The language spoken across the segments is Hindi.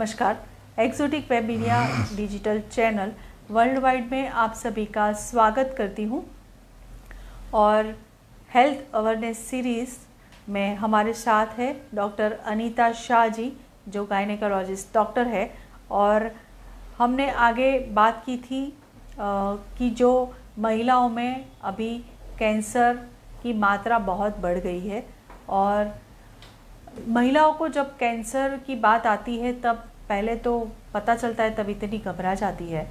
नमस्कार। Exotic web media digital channel world wide में आप सभी का स्वागत करती हूँ। और हेल्थ अवेयरनेस सीरीज़ में हमारे साथ है डॉक्टर अनीता शाह जी जो गायनेकोलॉजिस्ट डॉक्टर है। और हमने आगे बात की थी आ, कि जो महिलाओं में अभी कैंसर की मात्रा बहुत बढ़ गई है। और महिलाओं को जब कैंसर की बात आती है तब पहले तो पता चलता है तब इतनी घबरा जाती है।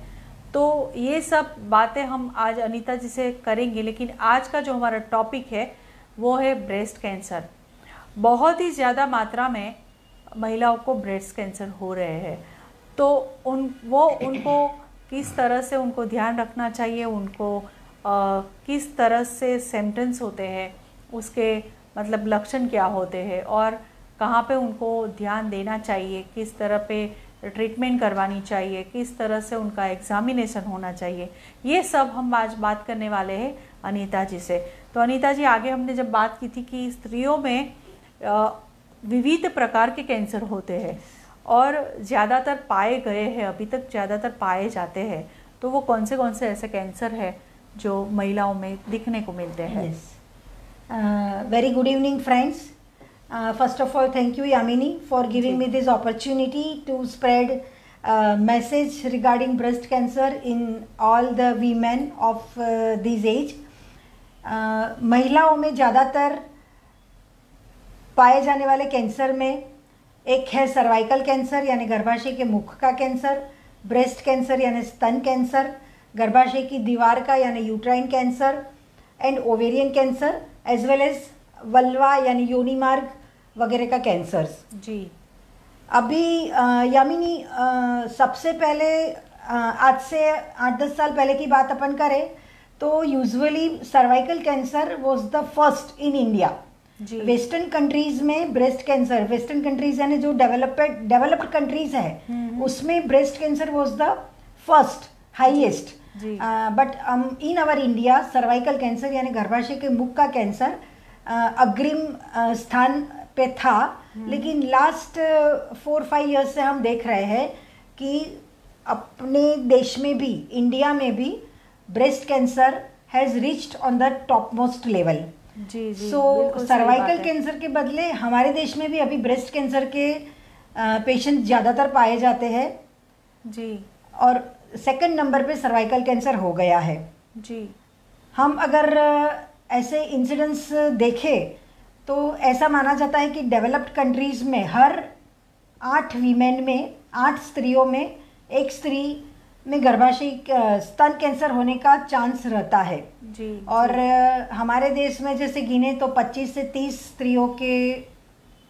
तो ये सब बातें हम आज अनीता जी से करेंगे लेकिन आज का जो हमारा टॉपिक है वो है ब्रेस्ट कैंसर बहुत ही ज़्यादा मात्रा में महिलाओं को ब्रेस्ट कैंसर हो रहे हैं। तो उन वो उनको किस तरह से उनको ध्यान रखना चाहिए उनको आ, किस तरह से सिम्टम्स होते हैं उसके मतलब लक्षण क्या होते हैं और कहाँ पे उनको ध्यान देना चाहिए, किस तरह पे ट्रीटमेंट करवानी चाहिए, किस तरह से उनका एग्जामिनेशन होना चाहिए, ये सब हम आज बात करने वाले हैं अनीता जी से। तो अनीता जी, आगे हमने जब बात की थी कि स्त्रियों में विविध प्रकार के कैंसर होते हैं और ज़्यादातर पाए गए हैं, अभी तक ज़्यादातर पाए जाते हैं तो वो कौन से कौन से ऐसे कैंसर है जो महिलाओं में दिखने को मिलते हैं? Very good evening friends Uh, first of all, thank you, Yamini, for giving me this opportunity to spread uh, message regarding breast cancer in all the women of uh, this age. Uh, महिलाओं में ज़्यादातर पाए जाने वाले कैंसर में एक है सर्वाइकल कैंसर यानी गर्भाशय के मुख का कैंसर ब्रेस्ट कैंसर यानी स्तन कैंसर गर्भाशय की दीवार का यानी uterine cancer and ovarian cancer as well as vulva यानी योनि मार्ग वगैरह का कैंसर्स जी। अभी यामिनी सबसे पहले आ, आज से आठ दस साल पहले की बात अपन करें तो usually cervical cancer was the first in India western countries में ब्रेस्ट कैंसर वेस्टर्न कंट्रीज़ यानी जो डेवलप्ड डेवलप्ड कंट्रीज़ है। उसमें breast cancer was the first highest but in our India cervical cancer यानी गर्भाशय के मुख का कैंसर अग्रिम स्थान पे था। लेकिन लास्ट फोर फाइव ईयर्स से हम देख रहे हैं कि अपने देश में भी इंडिया में भी breast cancer has reached on the top most level जी जी सो सर्वाइकल कैंसर के बदले हमारे देश में भी अभी ब्रेस्ट कैंसर के पेशेंट ज़्यादातर पाए जाते हैं। जी। और सेकंड नंबर पे सर्वाइकल कैंसर हो गया है। जी। हम अगर ऐसे इंसिडेंट्स देखे तो ऐसा माना जाता है कि डेवलप्ड कंट्रीज़ में हर आठ वीमेन में आठ स्त्रियों में एक स्त्री में गर्भाशय स्तन कैंसर होने का चांस रहता है। जी और जी. हमारे देश में जैसे गिने तो 25 से 30 स्त्रियों के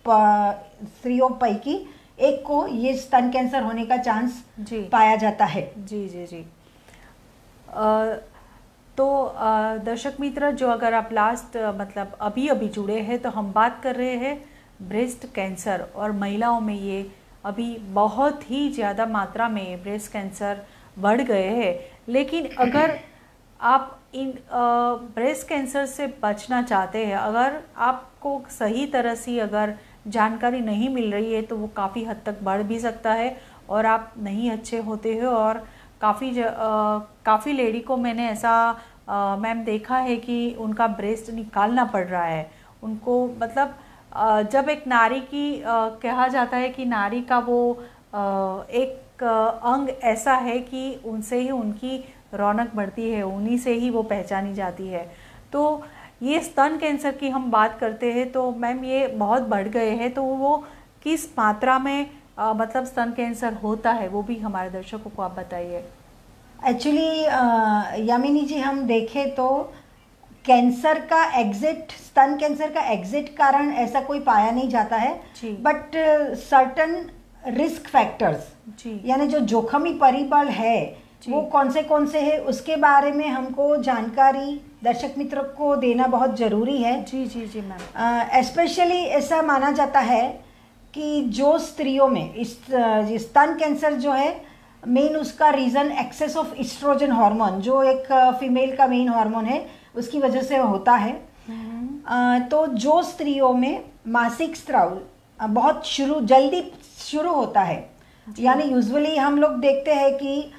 स्त्रियों पैकी एक को ये स्तन कैंसर होने का चांस पाया जाता है। जी जी जी। आ, तो दर्शक मित्र, जो अगर आप लास्ट मतलब अभी अभी जुड़े हैं तो हम बात कर रहे हैं ब्रेस्ट कैंसर और महिलाओं में ये अभी बहुत ही ज़्यादा मात्रा में ब्रेस्ट कैंसर बढ़ गए हैं। लेकिन अगर आप इन ब्रेस्ट कैंसर से बचना चाहते हैं, अगर आपको सही तरह से अगर जानकारी नहीं मिल रही है तो वो काफ़ी हद तक बढ़ भी सकता है और आप नहीं अच्छे होते हो और काफ़ी काफ़ी लेडी को मैंने ऐसा मैम देखा है कि उनका ब्रेस्ट निकालना पड़ रहा है। उनको मतलब जब एक नारी की कहा जाता है कि नारी का वो एक अंग ऐसा है कि उनसे ही उनकी रौनक बढ़ती है उन्हीं से ही वो पहचानी जाती है। तो ये स्तन कैंसर की हम बात करते हैं तो मैम ये बहुत बढ़ गए हैं तो वो किस मात्रा में आ, मतलब स्तन कैंसर होता है वो भी हमारे दर्शकों को आप बताइए। एक्चुअली यामिनी जी हम देखें तो कैंसर का एग्जिट स्तन कैंसर का एग्जिट कारण ऐसा कोई पाया नहीं जाता है। बट सर्टन रिस्क फैक्टर्स यानी जो जोखमी परिबल है वो कौन से कौन से है उसके बारे में हमको जानकारी दर्शक मित्र को देना बहुत ज़रूरी है। जी जी जी मैम स्पेशली uh, ऐसा माना जाता है कि जो स्त्रियों में इस स्तन कैंसर जो है मेन उसका reason excess of estrogen hormone जो एक फीमेल का मेन हार्मोन है उसकी वजह से होता है। हम्म। तो जो स्त्रियों में मासिक स्त्राव बहुत शुरू जल्दी शुरू होता है। यानी यूजुअली हम लोग देखते हैं कि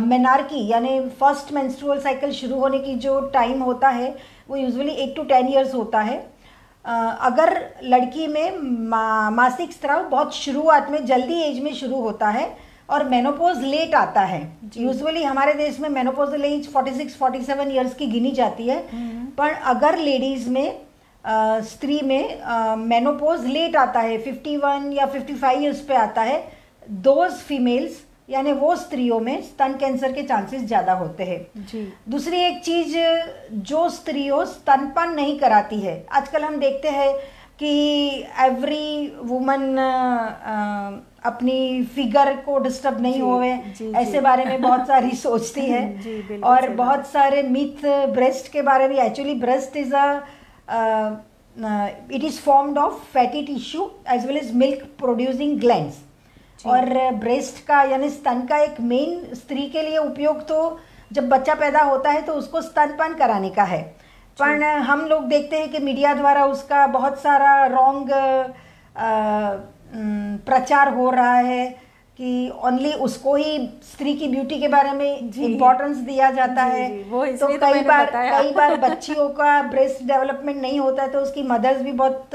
मेनार्की यानी फ़र्स्ट मेंस्ट्रुअल साइकिल शुरू होने की जो टाइम होता है वो usually eight to ten years होता है। अगर लड़की में मा, मासिक स्त्राव बहुत शुरुआत में जल्दी एज में शुरू होता है और मेनोपोज लेट आता है। यूजुअली हमारे देश में मेनोपोजल एज 46 47 इयर्स की गिनी जाती है। हम्म। पर अगर लेडीज़ में स्त्री में मेनोपोज लेट आता है 51 या 55 इयर्स पे आता है दोज फीमेल्स यानी वो स्त्रियों में स्तन कैंसर के चांसेस ज़्यादा होते हैं। दूसरी एक चीज़ जो स्त्रियों स्तनपान नहीं कराती है आजकल हम देखते हैं कि एवरी वुमन अपनी फिगर को डिस्टर्ब नहीं होवे ऐसे बारे में बहुत सारी सोचती है। और बहुत सारे मिथ ब्रेस्ट के बारे में actually breast is a it is formed of fatty tissue as well as milk producing glands और ब्रेस्ट का यानी स्तन का एक मेन स्त्री के लिए उपयोग तो जब बच्चा पैदा होता है तो उसको स्तनपान कराने का है। पर हम लोग देखते हैं कि मीडिया द्वारा उसका बहुत सारा रॉन्ग प्रचार हो रहा है कि ओनली उसको ही स्त्री की ब्यूटी के बारे में इम्पोर्टेंस दिया जाता जी, है। जी, वो तो, तो कई बार कई बार बच्चियों का ब्रेस्ट डेवलपमेंट नहीं होता है तो उसकी मदर्स भी बहुत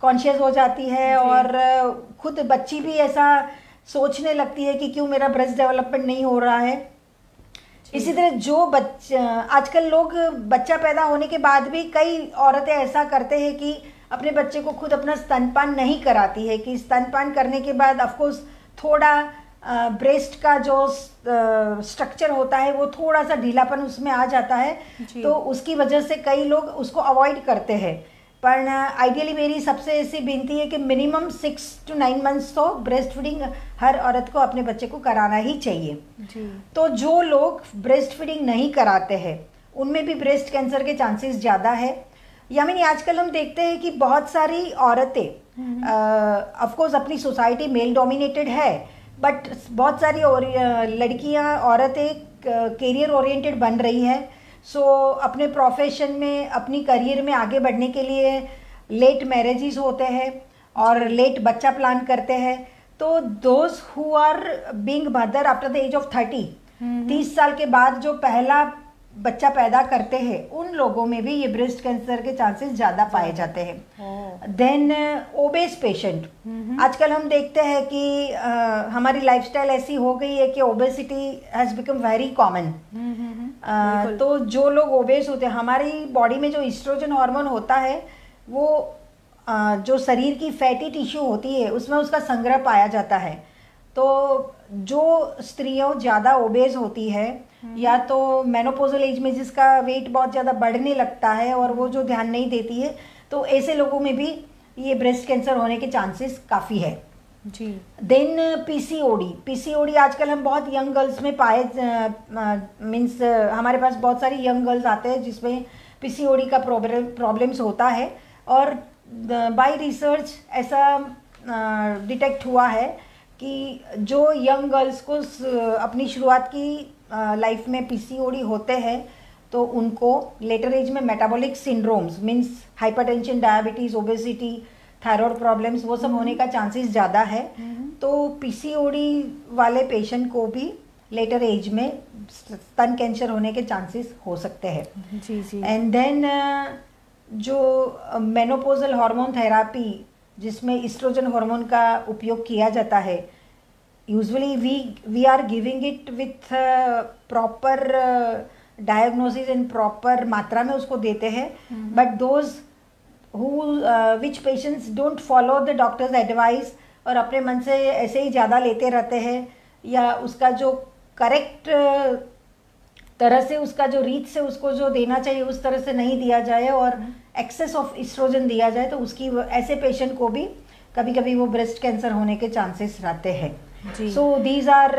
कॉन्शियस हो जाती है और खुद बच्ची भी ऐसा सोचने लगती है कि क्यों मेरा ब्रेस्ट डेवलपमेंट नहीं हो रहा है। इसी तरह जो बच्चा आजकल लोग बच्चा पैदा होने के बाद भी कई औरतें ऐसा करते हैं कि अपने बच्चे को खुद अपना स्तनपान नहीं कराती है कि स्तनपान करने के बाद ऑफकोर्स थोड़ा ब्रेस्ट का जो स्ट्रक्चर होता है वो थोड़ा सा ढीलापन उसमें आ जाता है। तो उसकी वजह से कई लोग उसको अवॉइड करते हैं। पर आइडियली मेरी सबसे ऐसी विनती है कि minimum six to nine months तो ब्रेस्ट फीडिंग हर औरत को अपने बच्चे को कराना ही चाहिए। जी। तो जो लोग ब्रेस्ट फीडिंग नहीं कराते हैं उनमें भी ब्रेस्ट कैंसर के चांसेस ज़्यादा है। यानी आजकल हम देखते हैं कि बहुत सारी औरतें ऑफकोर्स अपनी सोसाइटी मेल डोमिनेटेड है बट बहुत सारी और, लड़कियाँ औरतें करियर ओरिएंटेड बन रही है। सो so, अपने प्रोफेशन में अपनी करियर में आगे बढ़ने के लिए लेट मैरिजेस होते हैं और लेट बच्चा प्लान करते हैं। तो those who are being mother after the age of thirty तीस साल के बाद जो पहला बच्चा पैदा करते हैं उन लोगों में भी ये ब्रेस्ट कैंसर के चांसेस ज़्यादा पाए जाते हैं। देन ओबेस पेशेंट आजकल हम देखते हैं कि uh, हमारी लाइफस्टाइल ऐसी हो गई है कि obesity has become very common तो जो लोग ओबेस होते हैं हमारी बॉडी में जो इस्ट्रोजन हार्मोन होता है वो uh, जो शरीर की फैटी टिश्यू होती है उसमें उसका संग्रह पाया जाता है। तो जो स्त्रियों ज़्यादा ओबेस होती है या तो मेनोपोजल एज में जिसका वेट बहुत ज़्यादा बढ़ने लगता है और वो जो ध्यान नहीं देती है तो ऐसे लोगों में भी ये ब्रेस्ट कैंसर होने के चांसेस काफ़ी है। जी। देन पीसीओडी पीसीओडी आजकल हम बहुत यंग गर्ल्स में पाए मीन्स हमारे पास बहुत सारी यंग गर्ल्स आते हैं जिसमें पीसीओडी का प्रॉब्लम प्रॉब्लम्स होता है और बाय रिसर्च ऐसा डिटेक्ट हुआ है कि जो यंग गर्ल्स को अपनी शुरुआत की लाइफ में पीसीओडी होते हैं तो उनको लेटर एज में metabolic syndromes means hypertension diabetes obesity thyroid problems वो सब होने का चांसेस ज़्यादा है। तो पीसीओडी वाले पेशेंट को भी लेटर एज में स्तन कैंसर होने के चांसेस हो सकते हैं। जी जी। एंड देन जो मेनोपोजल हार्मोन थेरापी जिसमें इस्ट्रोजन हार्मोन का उपयोग किया जाता है usually we we are giving it with uh, proper uh, diagnosis and proper मात्रा में उसको देते हैं। But those who which patients don't follow the doctor's advice और अपने मन से ऐसे ही ज़्यादा लेते रहते हैं या उसका जो करेक्ट uh, तरह से उसका जो रीत से उसको जो देना चाहिए उस तरह से नहीं दिया जाए और एक्सेस ऑफ़ इस्ट्रोजन दिया जाए तो उसकी ऐसे पेशेंट को भी कभी कभी वो ब्रेस्ट कैंसर होने के चांसेस रहते हैं। So these are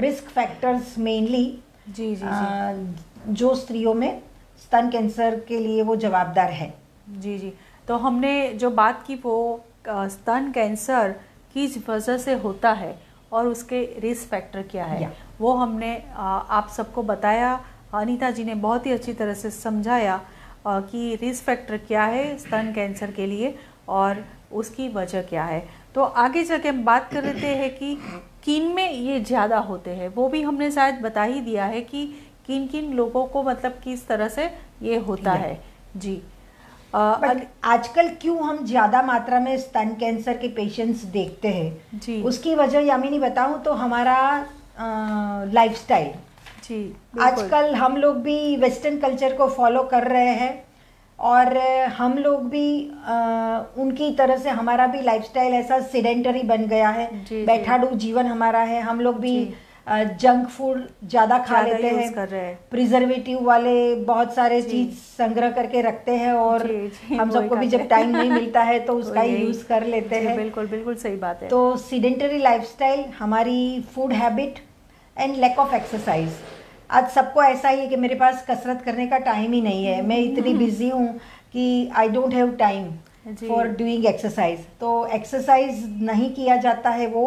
risk factors mainly जी जी uh, जो। स्त्रियों में स्तन कैंसर के लिए वो जवाबदार है। जी जी। तो हमने जो बात की वो स्तन कैंसर किस वजह से होता है और उसके रिस्क फैक्टर क्या है वो हमने आप सबको बताया। अनीता जी ने बहुत ही अच्छी तरह से समझाया कि रिस्क फैक्टर क्या है स्तन कैंसर के लिए और उसकी वजह क्या है। तो आगे चल के हम बात कर रहे हैं कि किन में ये ज़्यादा होते हैं। वो भी हमने शायद बता ही दिया है कि किन किन लोगों को मतलब किस तरह से ये होता है। जी। आजकल क्यों हम ज़्यादा मात्रा में स्तन कैंसर के पेशेंट्स देखते हैं? जी। उसकी वजह यामिनी बताऊँ तो हमारा लाइफस्टाइल जी आजकल हम लोग भी वेस्टर्न कल्चर को फॉलो कर रहे हैं। और हम लोग भी आ, उनकी तरह से हमारा भी लाइफस्टाइल ऐसा सिडेंटरी बन गया है। बैठाडू जीवन हमारा है। हम लोग भी जंक फ़ूड ज़्यादा खा लेते हैं। प्रिजर्वेटिव वाले बहुत सारे चीज़ संग्रह करके रखते हैं और जी, जी, हम सबको भी जब टाइम नहीं मिलता है तो उसका यूज़ कर लेते हैं। बिल्कुल बिल्कुल सही बात है। तो सीडेंटरी लाइफस्टाइल हमारी food habit and lack of exercise आज सबको ऐसा ही है कि मेरे पास कसरत करने का टाइम ही नहीं है। मैं इतनी बिज़ी हूँ कि I don't have time for doing exercise तो एक्सरसाइज नहीं किया जाता है वो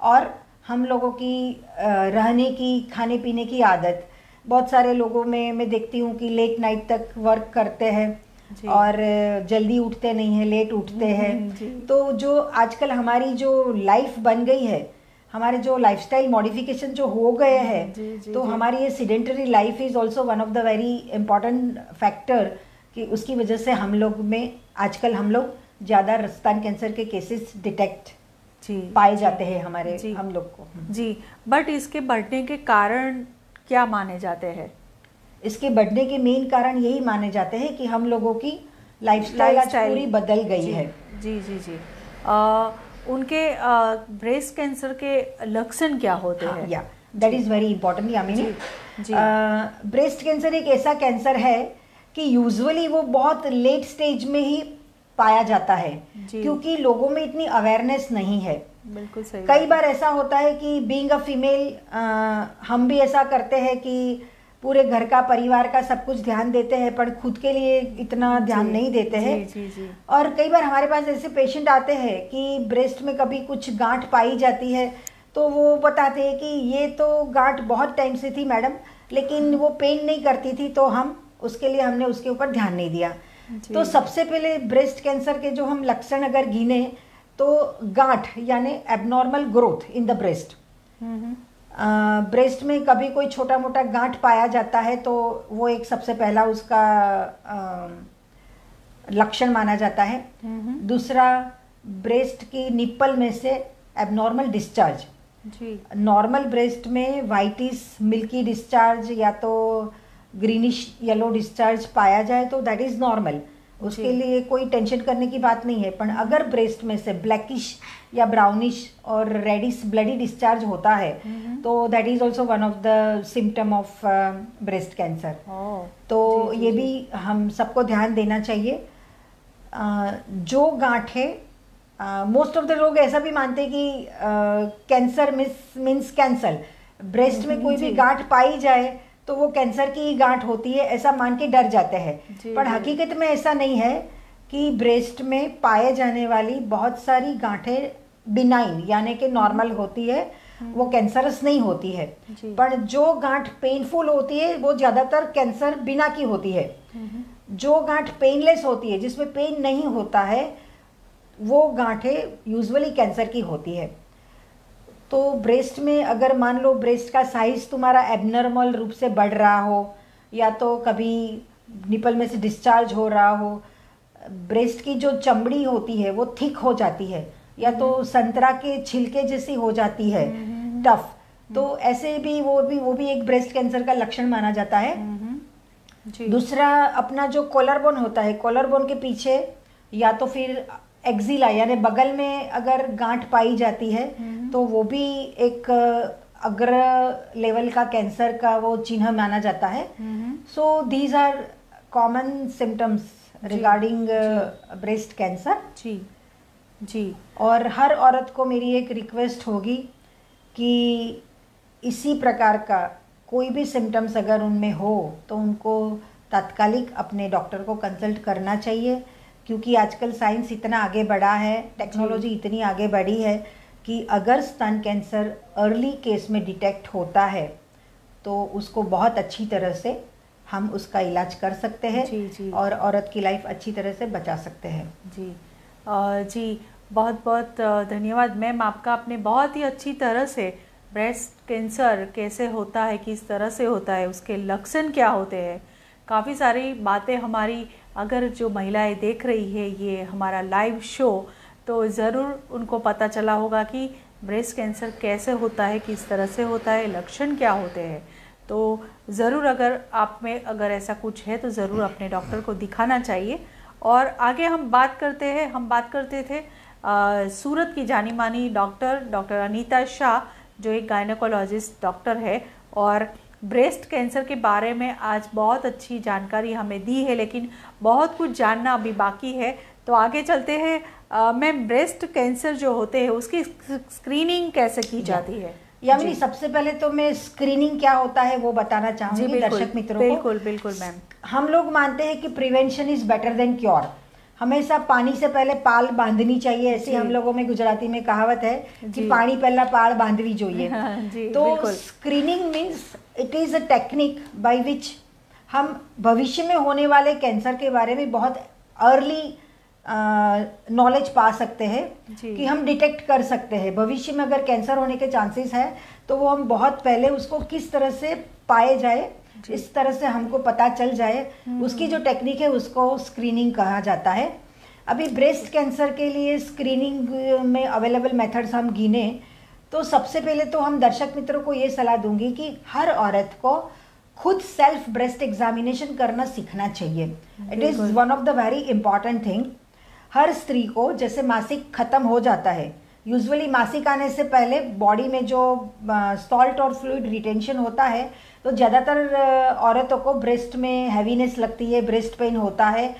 और हम लोगों की रहने की खाने पीने की आदत। बहुत सारे लोगों में मैं देखती हूँ कि लेट नाइट तक वर्क करते हैं और जल्दी उठते नहीं हैं लेट उठते हैं। तो जो आजकल हमारी जो लाइफ बन गई है हमारे जो लाइफस्टाइल मॉडिफिकेशन जो हो गए हैं तो हमारी ये sedentary life is also one of the very important factor कि उसकी वजह से हम लोग में आजकल हम लोग ज़्यादा स्तन कैंसर के केसेस डिटेक्ट जी। पाए जाते हैं हमारे जी, हम लोग को। जी। बट इसके बढ़ने के कारण क्या माने जाते हैं? इसके बढ़ने के मेन कारण यही माने जाते हैं कि हम लोगों की लाइफस्टाइल पूरी बदल गई जी, है। जी जी जी। आ, उनके ब्रेस्ट कैंसर के लक्षण क्या होते हाँ, हैं? या that is very important Yamini. Breast cancer एक ऐसा कैंसर है कि यूजुअली वो बहुत लेट स्टेज में ही पाया जाता है क्योंकि लोगों में इतनी अवेयरनेस नहीं है। बिल्कुल सही कई बार ऐसा होता है कि बीइंग अ फीमेल हम भी ऐसा करते हैं कि पूरे घर का परिवार का सब कुछ ध्यान देते हैं पर खुद के लिए इतना ध्यान नहीं देते हैं। और कई बार हमारे पास ऐसे पेशेंट आते हैं कि ब्रेस्ट में कभी कुछ गांठ पाई जाती है तो वो बताते हैं कि ये तो गांठ बहुत टाइम से थी मैडम लेकिन वो पेन नहीं करती थी तो हम उसके लिए हमने उसके ऊपर ध्यान नहीं दिया। तो सबसे पहले ब्रेस्ट कैंसर के जो हम लक्षण अगर गिने तो गांठ यानी abnormal growth in the breast breast में कभी कोई छोटा मोटा गांठ पाया जाता है तो वो एक सबसे पहला उसका लक्षण माना जाता है। दूसरा ब्रेस्ट की निप्पल में से एबनॉर्मल डिस्चार्ज नॉर्मल ब्रेस्ट में वाइटिस मिल्की डिस्चार्ज या तो ग्रीनिश येलो डिस्चार्ज पाया जाए तो दैट इज़ नॉर्मल उसके लिए कोई टेंशन करने की बात नहीं है पर अगर ब्रेस्ट में से ब्लैकिश या ब्राउनिश और रेडिश ब्लडी डिस्चार्ज होता है हम्म। तो that is also one of the symptom of breast cancer तो जी, ये जी. भी हम सबको ध्यान देना चाहिए। uh, जो गांठे मोस्ट ऑफ़ द लोग ऐसा भी मानते हैं कि cancer miss means cancer breast में कोई भी गांठ पाई जाए तो वो कैंसर की ही गांठ होती है ऐसा मान के डर जाते हैं। पर हकीकत में ऐसा नहीं है कि ब्रेस्ट में पाए जाने वाली बहुत सारी गांठें बिनाइन यानी कि नॉर्मल होती है हम्म। वो कैंसरस नहीं होती है। पर जो गांठ पेनफुल होती है वो ज़्यादातर कैंसर बिना की होती है। हम्म। जो गांठ पेनलेस होती है जिसमें पेन नहीं होता है वो गांठें यूजुअली कैंसर की होती है। तो ब्रेस्ट में अगर मान लो ब्रेस्ट का साइज़ तुम्हारा एबनॉर्मल रूप से बढ़ रहा हो या तो कभी निपल में से डिस्चार्ज हो रहा हो ब्रेस्ट की जो चमड़ी होती है वो थिक हो जाती है या तो हम्म। संतरा के छिलके जैसी हो जाती है टफ हम्म, हम्म, तो ऐसे भी वो भी वो भी एक ब्रेस्ट कैंसर का लक्षण माना जाता है। दूसरा अपना जो कॉलर बोन होता है कॉलर बोन के पीछे या तो फिर एक्जिला यानी बगल में अगर गांठ पाई जाती है हम्म। तो वो भी एक अग्र लेवल का कैंसर का वो चिन्ह माना जाता है। So these are common symptoms regarding breast cancer जी। जी। और हर औरत को मेरी एक रिक्वेस्ट होगी कि इसी प्रकार का कोई भी सिम्टम्स अगर उनमें हो तो उनको तात्कालिक अपने डॉक्टर को कंसल्ट करना चाहिए। क्योंकि आजकल साइंस इतना आगे बढ़ा है टेक्नोलॉजी इतनी आगे बढ़ी है कि अगर स्तन कैंसर अर्ली केस में डिटेक्ट होता है तो उसको बहुत अच्छी तरह से हम उसका इलाज कर सकते हैं जी जी। और औरत की लाइफ अच्छी तरह से बचा सकते हैं। जी। आ, जी बहुत बहुत धन्यवाद। मैम आपका आपने बहुत ही अच्छी तरह से ब्रेस्ट कैंसर कैसे होता है किस तरह से होता है उसके लक्षण क्या होते हैं काफ़ी सारी बातें हमारी अगर जो महिलाएँ देख रही है ये हमारा लाइव शो तो ज़रूर उनको पता चला होगा कि ब्रेस्ट कैंसर कैसे होता है किस तरह से होता है लक्षण क्या होते हैं। तो ज़रूर अगर आप में अगर ऐसा कुछ है तो ज़रूर अपने डॉक्टर को दिखाना चाहिए। और आगे हम बात करते हैं हम बात करते थे आ, सूरत की जानी मानी डॉक्टर डॉक्टर अनीता शाह जो एक गायनोकोलॉजिस्ट डॉक्टर है। और ब्रेस्ट कैंसर के बारे में आज बहुत अच्छी जानकारी हमें दी है लेकिन बहुत कुछ जानना अभी बाकी है तो आगे चलते हैं मैम ब्रेस्ट कैंसर जो होते हैं उसकी स्क्रीनिंग कैसे की जाती है यामिनी सबसे पहले तो मैं स्क्रीनिंग क्या होता है वो बताना चाहूंगी दर्शक मित्रों को बिल्कुल बिल्कुल मैम हम लोग मानते हैं कि prevention is better than cure हमेशा पानी से पहले पाल बांधनी चाहिए ऐसी हम लोगों में गुजराती में कहावत है कि पानी पहला पाल बांधवी જોઈએ हाँ, तो screening means it is a technique by which हम भविष्य में होने वाले कैंसर के बारे में बहुत अर्ली नॉलेज पा सकते हैं कि हम डिटेक्ट कर सकते हैं। भविष्य में अगर कैंसर होने के चांसेस है तो वो हम बहुत पहले उसको किस तरह से पाए जाए इस तरह से हमको पता चल जाए हम्म। उसकी जो टेक्निक है उसको स्क्रीनिंग कहा जाता है। अभी ब्रेस्ट कैंसर के लिए स्क्रीनिंग में अवेलेबल मेथड्स हम गिने तो सबसे पहले तो हम दर्शक मित्रों को ये सलाह दूँगी कि हर औरत को खुद सेल्फ ब्रेस्ट एग्जामिनेशन करना सीखना चाहिए। It is one of the very important thing हर स्त्री को जैसे मासिक खत्म हो जाता है यूजुअली मासिक आने से पहले बॉडी में जो सॉल्ट और फ्लूड रिटेंशन होता है तो ज़्यादातर औरतों को ब्रेस्ट में हैवीनेस लगती है ब्रेस्ट पेन होता है।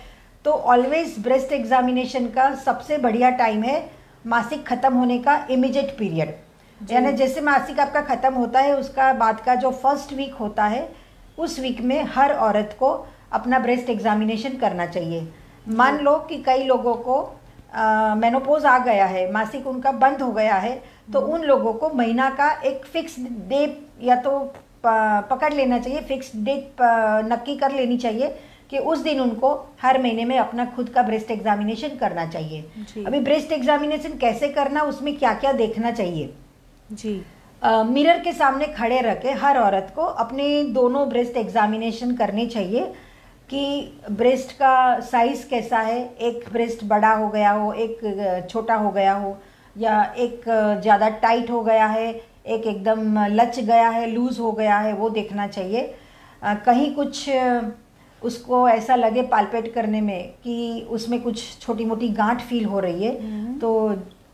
तो ऑलवेज ब्रेस्ट एग्जामिनेशन का सबसे बढ़िया टाइम है मासिक खत्म होने का इमीजिएट पीरियड यानी जैसे मासिक आपका खत्म होता है उसका बाद का जो फ़र्स्ट वीक होता है उस वीक में हर औरत को अपना ब्रेस्ट एग्जामिनेशन करना चाहिए। मान लो कि कई लोगों को मेनोपोज आ गया है मासिक उनका बंद हो गया है तो उन लोगों को महीना का एक फिक्स डे या तो पकड़ लेना चाहिए फिक्स डेट नक्की कर लेनी चाहिए कि उस दिन उनको हर महीने में अपना खुद का ब्रेस्ट एग्जामिनेशन करना चाहिए। अभी ब्रेस्ट एग्जामिनेशन कैसे करना उसमें क्या क्या देखना चाहिए? जी मिरर के सामने खड़े रख के हर औरत को अपने दोनों ब्रेस्ट एग्जामिनेशन करने चाहिए कि ब्रेस्ट का साइज़ कैसा है एक ब्रेस्ट बड़ा हो गया हो एक छोटा हो गया हो या एक ज़्यादा टाइट हो गया है एक एकदम लच गया है लूज़ हो गया है वो देखना चाहिए कहीं कुछ उसको ऐसा लगे पालपेट करने में कि उसमें कुछ छोटी मोटी गांठ फील हो रही है हम्म। तो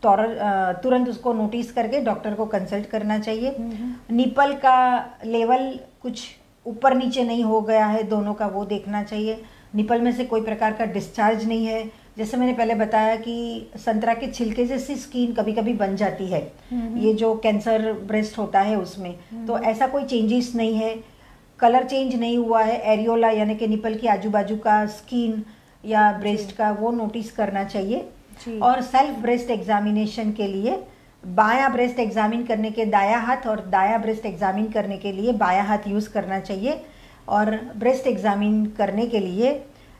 तुरंत उसको नोटिस करके डॉक्टर को कंसल्ट करना चाहिए। निपल हम्म। का लेवल कुछ ऊपर नीचे नहीं हो गया है दोनों का वो देखना चाहिए। निपल में से कोई प्रकार का डिस्चार्ज नहीं है। जैसे मैंने पहले बताया कि संतरा के छिलके जैसी स्किन कभी कभी बन जाती है। ये जो कैंसर ब्रेस्ट होता है उसमें। तो ऐसा कोई चेंजेस नहीं है। कलर चेंज नहीं हुआ है। एरियोला यानी कि निपल के आजू बाजू का स्किन या ब्रेस्ट का वो नोटिस करना चाहिए। और सेल्फ ब्रेस्ट एग्जामिनेशन के लिए बाया ब्रेस्ट एग्जामिन करने के दाया हाथ और दाया ब्रेस्ट एग्जामिन करने के लिए बाया हाथ यूज़ करना चाहिए। और ब्रेस्ट एग्जामिन करने के लिए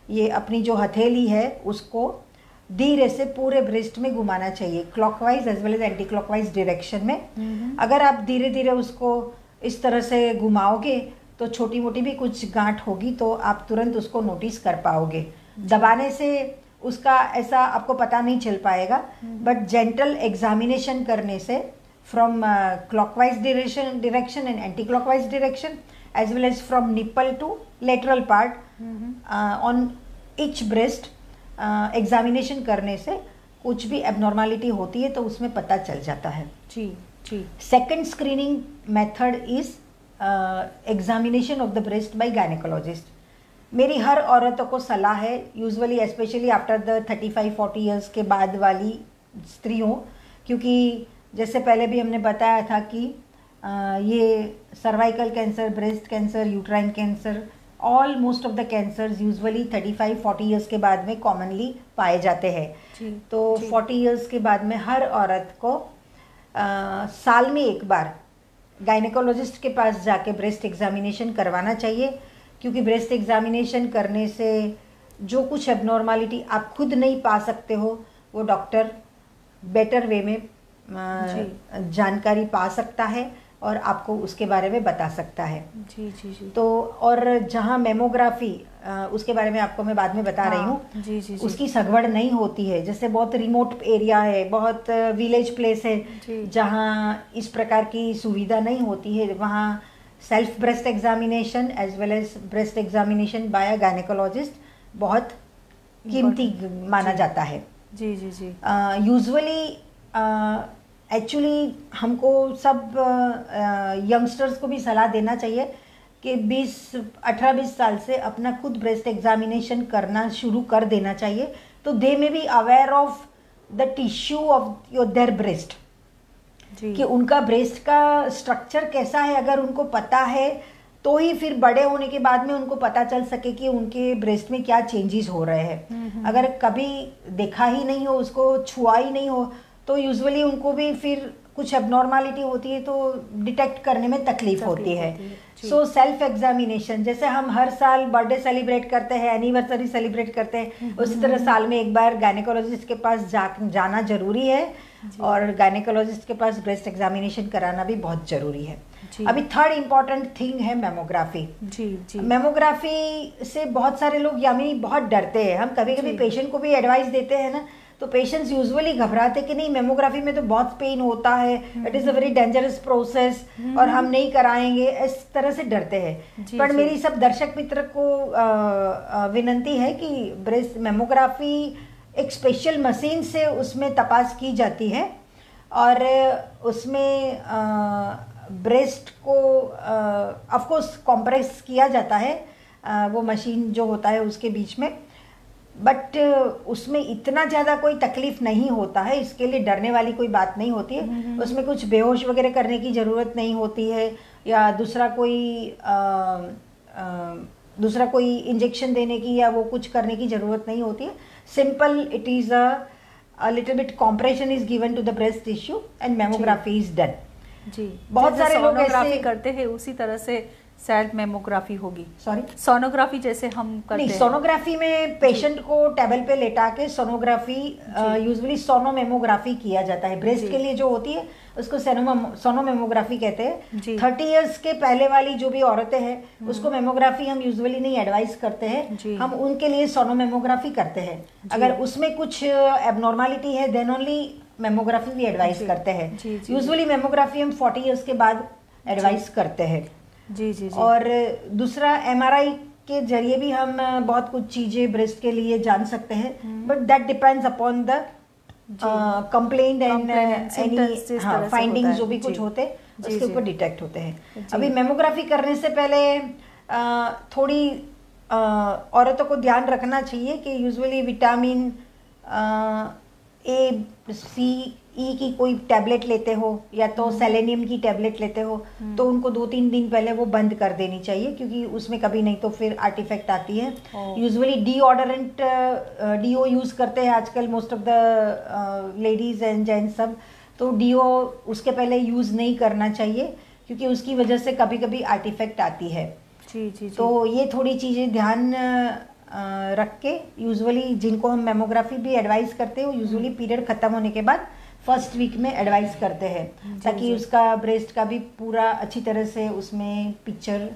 ये अपनी जो हथेली है उसको धीरे से पूरे ब्रेस्ट में घुमाना चाहिए clockwise as well as anti clockwise direction में। हम्म। अगर आप धीरे धीरे उसको इस तरह से घुमाओगे तो छोटी मोटी भी कुछ गांठ होगी तो आप तुरंत उसको नोटिस कर पाओगे। दबाने से उसका ऐसा आपको पता नहीं चल पाएगा बट जेंटल एग्जामिनेशन करने से from clockwise direction direction and anti clockwise direction as well as from nipple to lateral part on each breast examination करने से कुछ भी एबनॉर्मालिटी होती है तो उसमें पता चल जाता है। जी जी। Second screening method is examination of the breast by gynaecologist मेरी हर औरतों को सलाह है usually specially after the thirty five forty years के बाद वाली स्त्रियों क्योंकि जैसे पहले भी हमने बताया था कि ये cervical cancer breast cancer uterine cancer all most of the cancer usually thirty five forty years के बाद में कॉमनली पाए जाते हैं। तो फोर्टी ईयर्स के बाद में हर औरत को आ, साल में एक बार गायनेकोलॉजिस्ट के पास जाके ब्रेस्ट एग्जामिनेशन करवाना चाहिए। क्योंकि ब्रेस्ट एग्जामिनेशन करने से जो कुछ एबनॉर्मालिटी आप खुद नहीं पा सकते हो वो डॉक्टर बेटर वे में जानकारी पा सकता है और आपको उसके बारे में बता सकता है। जी जी जी। तो और जहाँ मेमोग्राफी उसके बारे में आपको मैं बाद में बता रही हाँ, हूँ। जी जी जी। उसकी सगवड़ नहीं होती है। जैसे बहुत रिमोट एरिया है बहुत विलेज प्लेस है जहाँ इस प्रकार की सुविधा नहीं होती है वहाँ self breast examination as well as breast examination by a gynaecologist बहुत कीमती माना जाता है। जी जी जी। यूजुअली एक्चुअली हमको सब यंगस्टर्स को भी सलाह देना चाहिए कि 20 18 20 साल से अपना खुद ब्रेस्ट एग्जामिनेशन करना शुरू कर देना चाहिए। तो they may be aware of the tissue of your their breast कि उनका ब्रेस्ट का स्ट्रक्चर कैसा है अगर उनको पता है तो ही फिर बड़े होने के बाद में उनको पता चल सके कि उनके ब्रेस्ट में क्या चेंजेस हो रहे हैं। अगर कभी देखा ही नहीं हो उसको छुआ ही नहीं हो तो यूजुअली उनको भी फिर कुछ एबनॉर्मालिटी होती है तो डिटेक्ट करने में तकलीफ़ तकलीफ़ होती है। सो सेल्फ एग्जामिनेशन जैसे हम हर साल बर्थडे सेलिब्रेट करते हैं एनिवर्सरी सेलिब्रेट करते हैं उसी तरह साल में एक बार गायनेकोलॉजिस्ट के पास जा जाना ज़रूरी है। और गायनेकोलॉजिस्ट के पास ब्रेस्ट एग्जामिनेशन कराना भी बहुत ज़रूरी है। अभी थर्ड इंपॉर्टेंट थिंग है मेमोग्राफी जी जी। मेमोग्राफी से बहुत सारे लोग यामिनी बहुत डरते हैं। हम कभी कभी पेशेंट को भी एडवाइस देते हैं ना तो पेशेंट्स यूजुअली घबराते कि नहीं मेमोग्राफी में तो बहुत पेन होता है। It is a very dangerous process और हम नहीं कराएँगे। इस तरह से डरते हैं। पर मेरी सब दर्शक मित्र को विनंती है कि ब्रेस्ट मेमोग्राफी एक स्पेशल मशीन से उसमें तपास की जाती है और उसमें ब्रेस्ट को ऑफ़ कोर्स कॉम्प्रेस किया जाता है अ, वो मशीन जो होता है उसके बीच में। बट उसमें इतना ज़्यादा कोई तकलीफ़ नहीं होता है इसके लिए डरने वाली कोई बात नहीं होती है। उसमें कुछ बेहोश वगैरह करने की ज़रूरत नहीं होती है या दूसरा कोई अ, अ, दूसरा कोई इंजेक्शन देने की या वो कुछ करने की ज़रूरत नहीं होती। है simple it is a little bit compression is given to the breast tissue and mammography is done जी। बहुत सारे लोग ऐसे- करते हैं उसी तरह से सेल्फ मेमोग्राफी होगी। सॉरी सोनोग्राफी जैसे हम करते नहीं सोनोग्राफी में पेशेंट को टेबल पे लेटा के सोनोग्राफी यूजुअली सोनोमेमोग्राफी किया जाता है। ब्रेस्ट के लिए जो होती है उसको सोनोमेमोग्राफी कहते हैं। थर्टी इयर्स के पहले वाली जो भी औरतें हैं उसको मेमोग्राफी हम यूजुअली नहीं एडवाइस करते हैं। हम उनके लिए सोनोमेमोग्राफी करते हैं। अगर उसमें कुछ एबनॉर्मालिटी है देन ओनली मेमोग्राफी भी एडवाइस करते हैं। यूजुअली मेमोग्राफी हम फोर्टी ईयर्स के बाद एडवाइस करते हैं। जी जी जी। और दूसरा एमआरआई के ज़रिए भी हम बहुत कुछ चीज़ें ब्रेस्ट के लिए जान सकते हैं। But that depends upon the complaint and है, जो भी कुछ होते हैं उसके ऊपर डिटेक्ट होते हैं। अभी मेमोग्राफी करने से पहले अ, थोड़ी औरतों को ध्यान रखना चाहिए कि यूजुअली विटामिन ए सी ई की कोई टैबलेट लेते हो या तो सेलेनियम की टैबलेट लेते हो तो उनको दो तीन दिन पहले वो बंद कर देनी चाहिए क्योंकि उसमें कभी नहीं तो फिर आर्टिफेक्ट आती है। Oh. Usually deodorant deo use करते हैं आजकल most of the ladies and gents सब तो डीओ उसके पहले यूज़ नहीं करना चाहिए क्योंकि उसकी वजह से कभी कभी आर्टिफेक्ट आती है। जी जी जी। तो ये थोड़ी चीज़ें ध्यान रख के यूजुअली जिनको हम मेमोग्राफी भी एडवाइस करते हो यूजुअली पीरियड खत्म होने के बाद फ़र्स्ट वीक में एडवाइस करते हैं ताकि। उसका ब्रेस्ट का भी पूरा अच्छी तरह से उसमें पिक्चर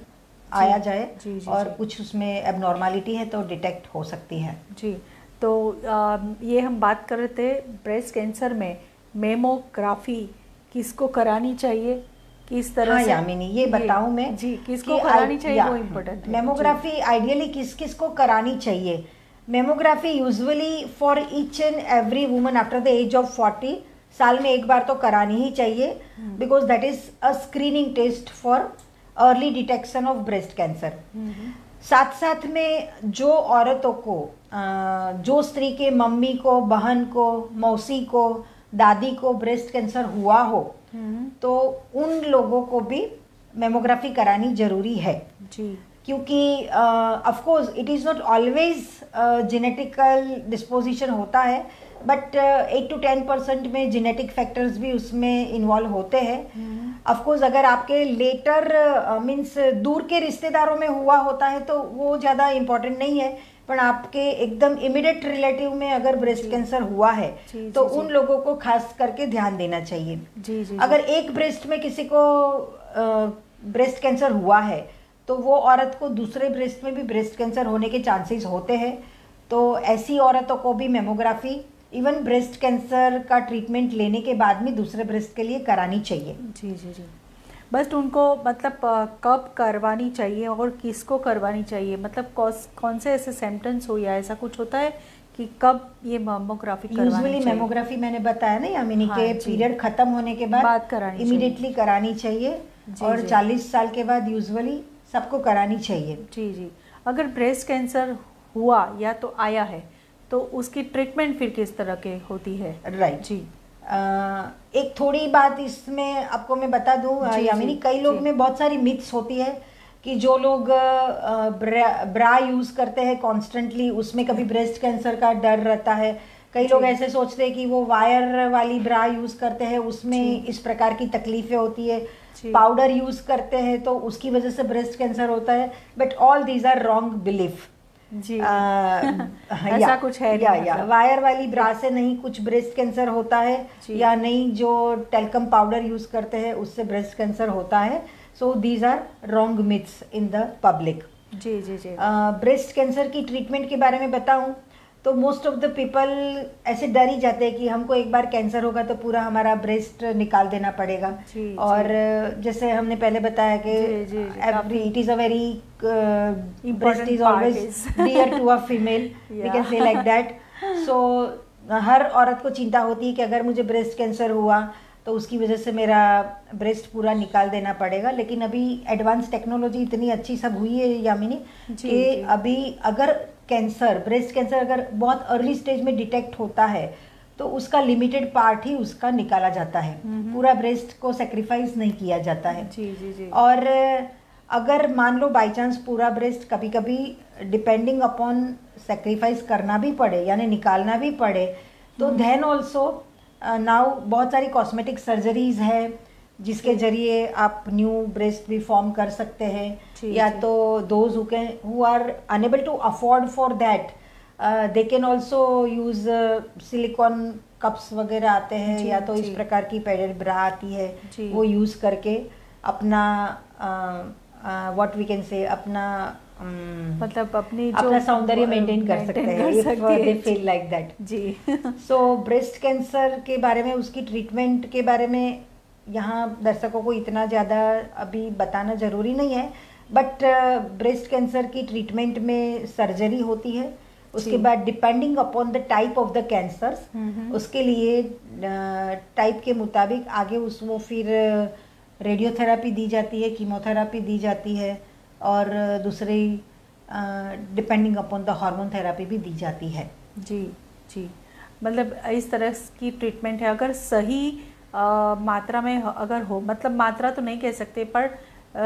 आया जाए जी, जी, और जी। कुछ उसमें एबनॉर्मालिटी है तो डिटेक्ट हो सकती है। जी तो आ, ये हम बात कर रहे थे ब्रेस्ट कैंसर में मेमोग्राफी किसको करानी चाहिए? किस तरह हाँ से? यामिनी ये बताऊँ मैं जी किसको कि करानी चाहिए वो इम्पोर्टेंट मेमोग्राफी आइडियली किस किस को करानी चाहिए? Mammography usually for each and every woman after the age of 40 साल में एक बार तो करानी ही चाहिए because that is a screening test for early detection of breast cancer साथ साथ में जो औरतों को जो स्त्री के मम्मी को बहन को मौसी को दादी को ब्रेस्ट कैंसर हुआ हो हम्म, तो उन लोगों को भी मेमोग्राफी करानी ज़रूरी है। जी। क्योंकि of course it is not always genetical disposition होता है but eight to ten percent में जेनेटिक फैक्टर्स भी उसमें इन्वॉल्व होते हैं। ऑफ़ कोर्स अगर आपके लेटर मींस दूर के रिश्तेदारों में हुआ होता है तो वो ज़्यादा इम्पोर्टेंट नहीं है। पर आपके एकदम इमिडिएट रिलेटिव में अगर ब्रेस्ट कैंसर हुआ है जी, तो जी, उन जी। लोगों को खास करके ध्यान देना चाहिए। जी जी अगर एक ब्रेस्ट में किसी को ब्रेस्ट कैंसर हुआ है तो वो औरत को दूसरे ब्रेस्ट में भी ब्रेस्ट कैंसर होने के चांसेस होते हैं। तो ऐसी औरतों को भी मेमोग्राफी इवन ब्रेस्ट कैंसर का ट्रीटमेंट लेने के बाद में दूसरे ब्रेस्ट के लिए करानी चाहिए। जी जी जी। बस उनको मतलब कब करवानी चाहिए और किसको करवानी चाहिए? मतलब कौन से ऐसे सिम्टम्स हो या ऐसा कुछ होता है कि कब ये मेमोग्राफी करवानी यूजुअली मेमोग्राफी मैंने बताया ना यामिनी हाँ, के पीरियड खत्म होने के बाद बाद करानी इमीडिएटली करानी चाहिए जी, और जी। 40 साल के बाद यूजुअली सबको करानी चाहिए। जी जी। अगर ब्रेस्ट कैंसर हुआ या तो आया है तो उसकी ट्रीटमेंट फिर किस तरह के होती है? Right right. जी। अ, एक थोड़ी बात इसमें आपको मैं बता दूँ यामिनी कई लोग में बहुत सारी मिथ्स होती है कि जो लोग ब्रा, ब्रा यूज़ करते हैं कॉन्स्टेंटली उसमें कभी ब्रेस्ट कैंसर का डर रहता है। कई लोग ऐसे सोचते हैं कि वो वायर वाली ब्रा यूज़ करते हैं उसमें इस प्रकार की तकलीफें होती है। पाउडर यूज़ करते हैं तो उसकी वजह से ब्रेस्ट कैंसर होता है। But all these are wrong belief जी। ऐसा ऐसा कुछ है या, या, मतलब। वायर वाली ब्रा से नहीं कुछ ब्रेस्ट कैंसर होता है या नहीं जो टेलकम पाउडर यूज़ करते हैं उससे ब्रेस्ट कैंसर होता है। So these are wrong myths in the public जी जी जी। ब्रेस्ट कैंसर की ट्रीटमेंट के बारे में बताऊँ? तो मोस्ट ऑफ़ द पीपल ऐसे डर ही जाते हैं कि हमको एक बार कैंसर होगा तो पूरा हमारा ब्रेस्ट निकाल देना पड़ेगा। जी, और uh, जैसे हमने पहले बताया कि जी, जी, जी, every it is a very breast is always dear to a female we can say like that so हर औरत को चिंता होती है कि अगर मुझे ब्रेस्ट कैंसर हुआ तो उसकी वजह से मेरा ब्रेस्ट पूरा निकाल देना पड़ेगा। लेकिन अभी एडवांस टेक्नोलॉजी इतनी अच्छी सब हुई है यामिनी कि अभी अगर कैंसर ब्रेस्ट कैंसर अगर बहुत अर्ली स्टेज में डिटेक्ट होता है तो उसका लिमिटेड पार्ट ही उसका निकाला जाता है। हम्म। पूरा ब्रेस्ट को सेक्रीफाइस नहीं किया जाता है। जी जी जी। और अगर मान लो बाई चांस पूरा ब्रेस्ट कभी कभी डिपेंडिंग अपॉन सेक्रीफाइस करना भी पड़े यानी निकालना भी पड़े तो देन ऑल्सो नाउ बहुत सारी कॉस्मेटिक सर्जरीज है। जिसके ज़रिए आप न्यू ब्रेस्ट भी फॉर्म कर सकते हैं। या तो those who can who are unable to afford for that they can also use silicone cups वगैरह आते हैं या तो इस प्रकार की पैडेड ब्रा आती है वो यूज़ करके अपना व्हाट वी कैन से अपना um, मतलब अपनी जो अपना सौंदर्य मेंटेन कर सकते हैं कर सकते हैं। feel like that जी। सो ब्रेस्ट कैंसर के बारे में उसकी ट्रीटमेंट के बारे में यहाँ दर्शकों को इतना ज़्यादा अभी बताना ज़रूरी नहीं है बट ब्रेस्ट कैंसर की ट्रीटमेंट में सर्जरी होती है। उसके बाद depending upon the type of the cancers हम्म। उसके लिए टाइप के मुताबिक आगे उसको फिर रेडियोथेरापी दी जाती है कीमोथेरापी दी जाती है और दूसरी depending upon the hormone therapy भी दी जाती है। जी जी। मतलब इस तरह की ट्रीटमेंट है अगर सही मात्रा में अगर हो मतलब मात्रा तो नहीं कह सकते पर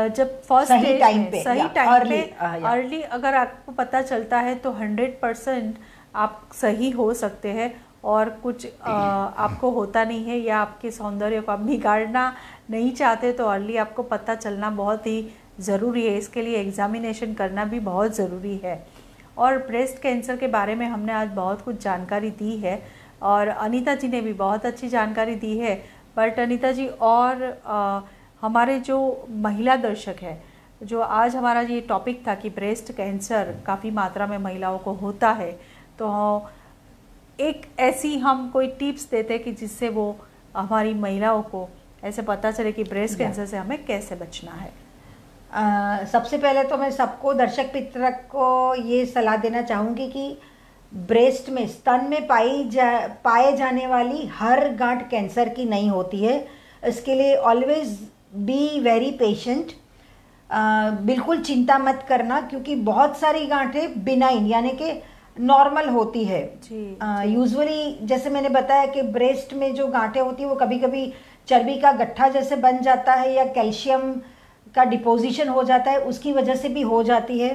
जब फ़र्स्ट सही time पे, सही टाइम पे अर्ली अगर आपको पता चलता है तो हंड्रेड परसेंट आप सही हो सकते हैं और कुछ अ, आपको होता नहीं है या आपके सौंदर्य को आप बिगाड़ना नहीं चाहते तो अर्ली आपको पता चलना बहुत ही ज़रूरी है। इसके लिए एग्जामिनेशन करना भी बहुत ज़रूरी है। और ब्रेस्ट कैंसर के बारे में हमने आज बहुत कुछ जानकारी दी है और अनीता जी ने भी बहुत अच्छी जानकारी दी है। बट अनीता जी और अ, हमारे जो महिला दर्शक है जो आज हमारा ये टॉपिक था कि ब्रेस्ट कैंसर काफ़ी मात्रा में महिलाओं को होता है तो एक ऐसी हम कोई टिप्स देते कि जिससे वो हमारी महिलाओं को ऐसे पता चले कि ब्रेस्ट कैंसर से हमें कैसे बचना है। अ, सबसे पहले तो मैं सबको दर्शक मित्र को ये सलाह देना चाहूँगी कि ब्रेस्ट में स्तन में पाई जा पाए जाने वाली हर गांठ कैंसर की नहीं होती है। इसके लिए ऑलवेज बी वेरी पेशेंट बिल्कुल चिंता मत करना क्योंकि बहुत सारी गांठें बिनाइन यानी कि नॉर्मल होती है। यूजुअली जैसे मैंने बताया कि ब्रेस्ट में जो गांठें होती है वो कभी कभी चर्बी का गट्ठा जैसे बन जाता है या कैल्शियम का डिपोजिशन हो जाता है उसकी वजह से भी हो जाती है।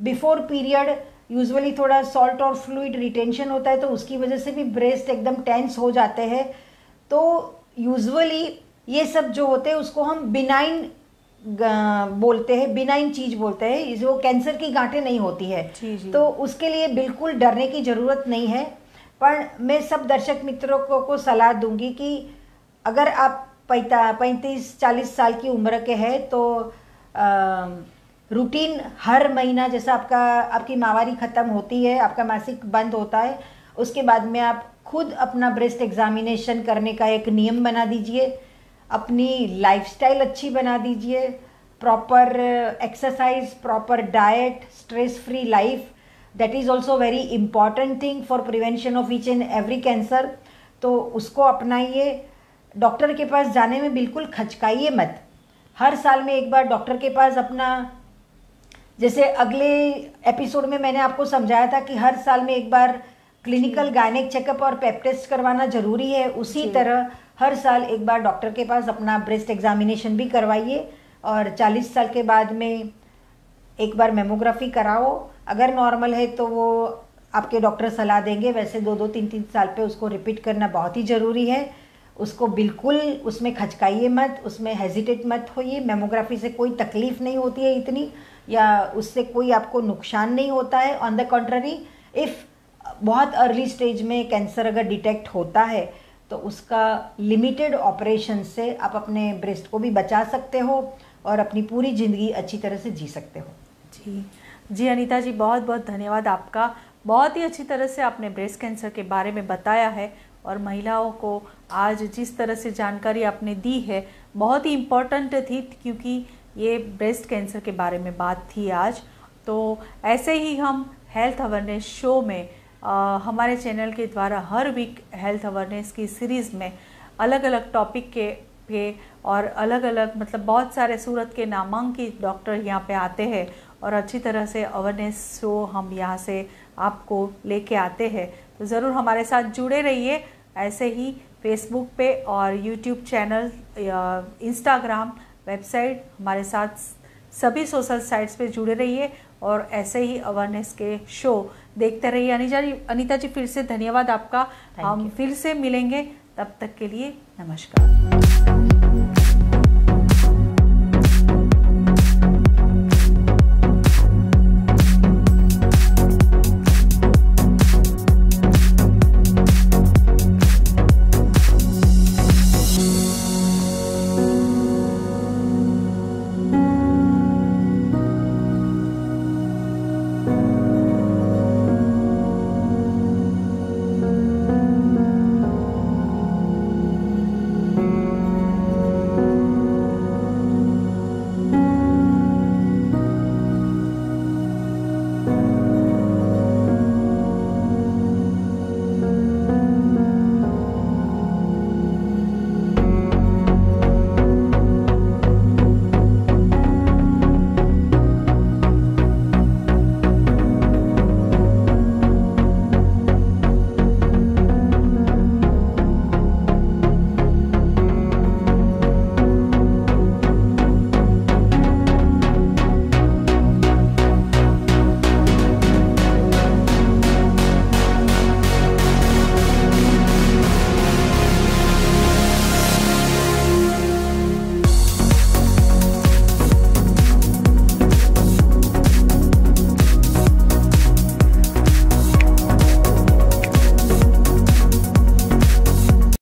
बिफोर पीरियड यूजुअली थोड़ा सॉल्ट और फ्लूड रिटेंशन होता है तो उसकी वजह से भी ब्रेस्ट एकदम टेंस हो जाते हैं। तो यूजुअली ये सब जो होते हैं उसको हम बिनाइन बोलते हैं बिनाइन चीज़ बोलते हैं। जो कैंसर की गांठें नहीं होती है। जी जी। तो उसके लिए बिल्कुल डरने की ज़रूरत नहीं है। पर मैं सब दर्शक मित्रों को, को सलाह दूँगी कि अगर आप पैता पैंतीस चालीस साल की उम्र के हैं तो रूटीन हर महीना जैसा आपका, आपकी माहवारी ख़त्म होती है, आपका मासिक बंद होता है, उसके बाद में आप खुद अपना ब्रेस्ट एग्जामिनेशन करने का एक नियम बना दीजिए, अपनी लाइफस्टाइल अच्छी बना दीजिए proper exercise proper diet stress free life that is also very important thing for prevention of each and every cancer तो उसको अपनाइए। डॉक्टर के पास जाने में बिल्कुल खचकाइए मत। हर साल में एक बार डॉक्टर के पास अपना जैसे अगले एपिसोड में मैंने आपको समझाया था कि हर साल में एक बार क्लिनिकल गायनिक चेकअप और पेप टेस्ट करवाना ज़रूरी है। उसी तरह हर साल एक बार डॉक्टर के पास अपना ब्रेस्ट एग्जामिनेशन भी करवाइए और 40 साल के बाद में एक बार मेमोग्राफी कराओ। अगर नॉर्मल है तो वो आपके डॉक्टर सलाह देंगे। वैसे दो दो तीन तीन साल पे उसको रिपीट करना बहुत ही ज़रूरी है। उसको बिल्कुल उसमें खचकाइए मत उसमें हेजिटेट मत होइए। मेमोग्राफी से कोई तकलीफ़ नहीं होती है इतनी। या उससे कोई आपको नुकसान नहीं होता है। ऑन द कंट्ररी इफ़ बहुत अर्ली स्टेज में कैंसर अगर डिटेक्ट होता है तो उसका लिमिटेड ऑपरेशन से आप अपने ब्रेस्ट को भी बचा सकते हो और अपनी पूरी ज़िंदगी अच्छी तरह से जी सकते हो। जी। जी, अनीता जी बहुत बहुत धन्यवाद आपका। बहुत ही अच्छी तरह से आपने ब्रेस्ट कैंसर के बारे में बताया है और महिलाओं को आज जिस तरह से जानकारी आपने दी है, बहुत ही इम्पोर्टेंट थी क्योंकि ये ब्रेस्ट कैंसर के बारे में बात थी आज। तो ऐसे ही हम हेल्थ अवेयरनेस शो में आ, हमारे चैनल के द्वारा हर वीक हेल्थ अवेयरनेस की सीरीज़ में अलग अलग टॉपिक के पे और अलग अलग मतलब बहुत सारे सूरत के नामांकित डॉक्टर यहाँ पे आते हैं और अच्छी तरह से अवेयरनेस शो हम यहाँ से आपको लेके आते हैं। तो ज़रूर हमारे साथ जुड़े रहिए। ऐसे ही फेसबुक पे और यूट्यूब चैनल इंस्टाग्राम वेबसाइट हमारे साथ सभी सोशल साइट्स पे जुड़े रहिए और ऐसे ही अवेयरनेस के शो देखते रहिए। अनिता जी अनिता जी फिर से धन्यवाद आपका। हम फिर से मिलेंगे। तब तक के लिए नमस्कार।